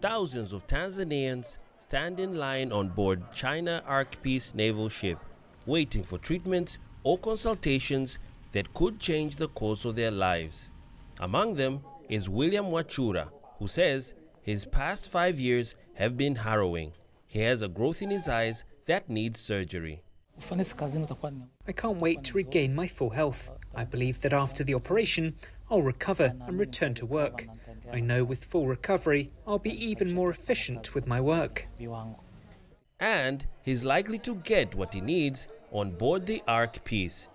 Thousands of Tanzanians stand in line on board China Ark Peace naval ship, waiting for treatments or consultations that could change the course of their lives. Among them is William Wachura, who says his past five years have been harrowing. He has a growth in his eyes that needs surgery. I can't wait to regain my full health. I believe that after the operation, I'll recover and return to work. I know with full recovery, I'll be even more efficient with my work. And he's likely to get what he needs on board the Ark Peace,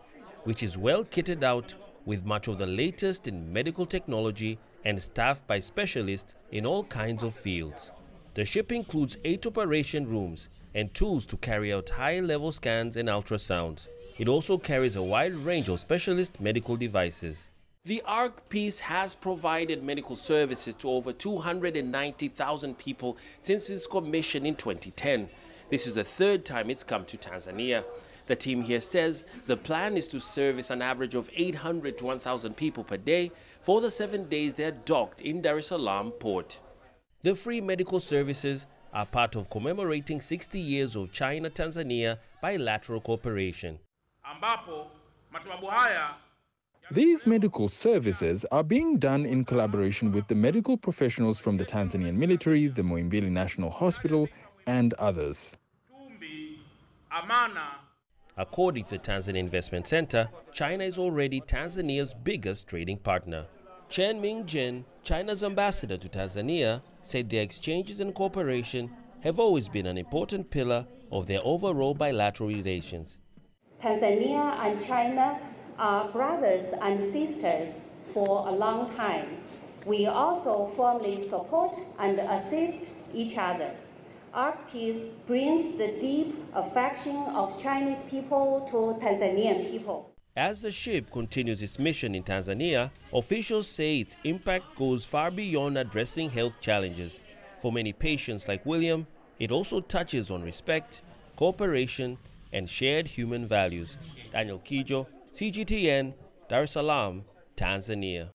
which is well kitted out with much of the latest in medical technology and staffed by specialists in all kinds of fields. The ship includes eight operation rooms and tools to carry out high-level scans and ultrasounds. It also carries a wide range of specialist medical devices. The Ark Peace has provided medical services to over 290,000 people since its commission in 2010. This is the third time it's come to Tanzania. The team here says the plan is to service an average of 800 to 1,000 people per day for the seven days they're docked in Dar es Salaam port. The free medical services are part of commemorating 60 years of China-Tanzania bilateral cooperation. ambapo haya These medical services are being done in collaboration with the medical professionals from the Tanzanian military, the Muhimbili National Hospital, and others. According to the Tanzania Investment Center, China is already Tanzania's biggest trading partner. Chen Mingjian, China's ambassador to Tanzania, said their exchanges and cooperation have always been an important pillar of their overall bilateral relations. Tanzania and China are brothers and sisters for a long time. We also firmly support and assist each other. Ark Peace brings the deep affection of Chinese people to Tanzanian people. As the ship continues its mission in Tanzania, officials say its impact goes far beyond addressing health challenges. For many patients like William, it also touches on respect, cooperation, and shared human values. Daniel Kijo, CGTN, Dar es Salaam, Tanzania.